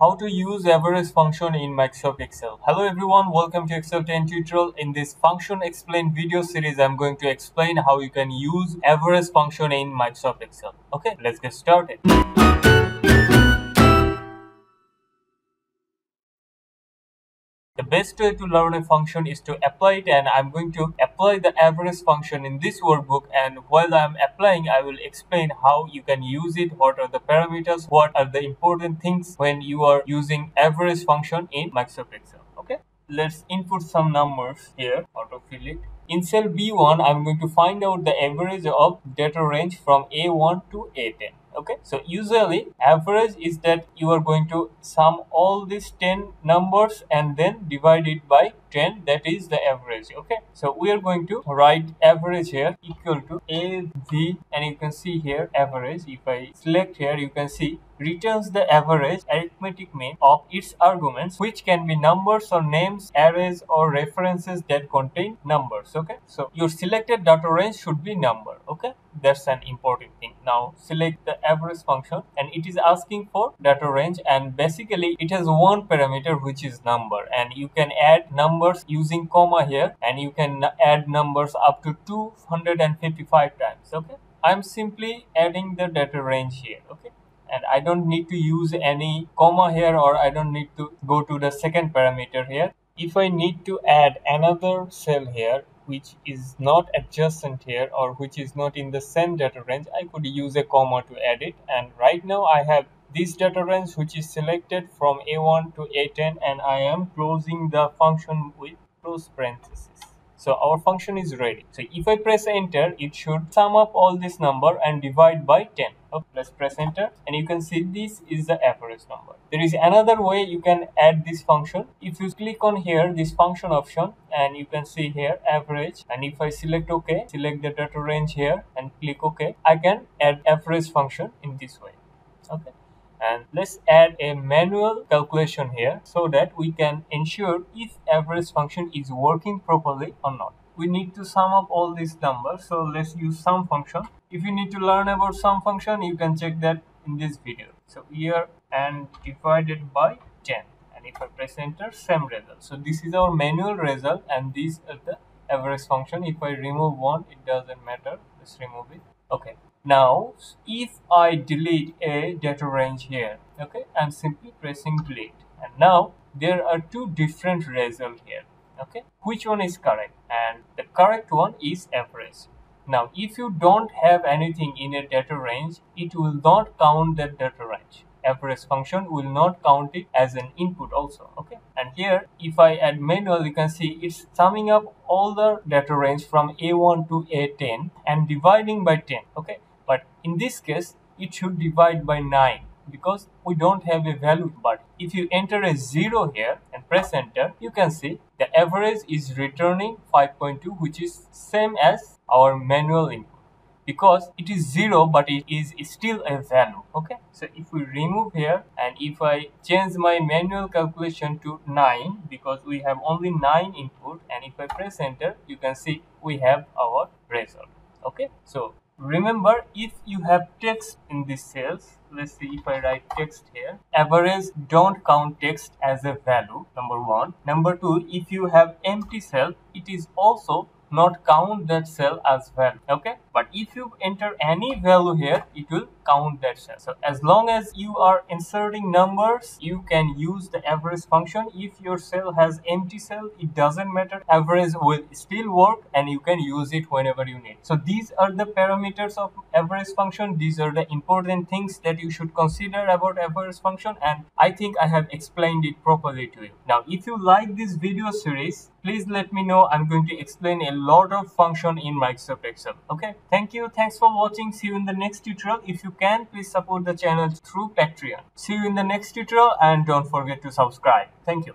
How to use average function in Microsoft Excel. Hello everyone, welcome to Excel 10 tutorial. In this function explain video series, I'm going to explain how you can use average function in Microsoft Excel. Okay, let's get started. The best way to learn a function is to apply it and I'm going to apply the average function in this workbook and while I'm applying I will explain how you can use it, what are the parameters, what are the important things when you are using average function in Microsoft Excel. Okay, let's input some numbers here, autofill it. In cell B1 I'm going to find out the average of data range from A1 to A10 okay? So usually average is that you are going to sum all these 10 numbers and then divide it by 10 that is the average. Okay? So we are going to write average here equal to a v and you can see here average. If i select here you can see returns the average arithmetic mean of its arguments which can be numbers or names arrays or references that contain numbers. Okay? So your selected data range should be number. Okay that's an important thing. Now select the average function and it is asking for data range and basically it has one parameter which is number. And you can add numbers using comma here and you can add numbers up to 255 times okay? I'm simply adding the data range here okay? And I don't need to use any comma here or I don't need to go to the second parameter here. If I need to add another cell here which is not adjacent here or which is not in the same data range, I could use a comma to add it. And right now I have this data range which is selected from A1 to A10 and I am closing the function with close parenthesis. So our function is ready. So if I press enter, it should sum up all this number and divide by 10. Okay, let's press enter and you can see this is the average number. There is another way you can add this function. If you click on here, this function option and you can see here average and if I select OK, select the data range here and click OK, I can add average function in this way. Okay and let's add a manual calculation here so that we can ensure if average function is working properly or not. We need to sum up all these numbers so let's use sum function. If you need to learn about sum function you can check that in this video. So here and divided by 10 and if i press enter same result. So this is our manual result and this is the average function. If i remove one it doesn't matter. Let's remove it. Okay now, if I delete a data range here, okay, I'm simply pressing delete. And now there are two different results here, okay. Which one is correct? And the correct one is average. Now, if you don't have anything in a data range, it will not count that data range. Average function will not count it as an input also, okay. And here, if I add manual, you can see it's summing up all the data range from A1 to A10 and dividing by 10, okay but in this case it should divide by 9 because we don't have a value but if you enter a 0 here and press enter you can see the average is returning 5.2 which is same as our manual input because it is 0 but it is still a value okay? So if we remove here and if I change my manual calculation to 9 because we have only 9 input and if I press enter you can see we have our result okay? So Remember, if you have text in these cells, let's see if I write text here, average don't count text as a value, number one. Number two, if you have empty cell, it is also not count that cell as well okay but if you enter any value here it will count that cell so as long as you are inserting numbers you can use the average function. If your cell has empty cell it doesn't matter. Average will still work and you can use it whenever you need. So these are the parameters of average function. These are the important things that you should consider about average function. And i think i have explained it properly to you. Now if you like this video series please let me know. I'm going to explain a lot of function in microsoft excel. Okay thank you. Thanks for watching. See you in the next tutorial. If you can please support the channel through patreon. See you in the next tutorial and don't forget to subscribe. Thank you